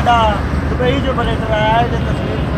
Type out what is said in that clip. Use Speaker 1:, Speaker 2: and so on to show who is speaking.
Speaker 1: ਸਾਡਾ ਦੁਬਈ ਜੋ ਬਲੇਟਰ ਆਇਆ ਹੈ ਜੇ ਤਸਵੀਰ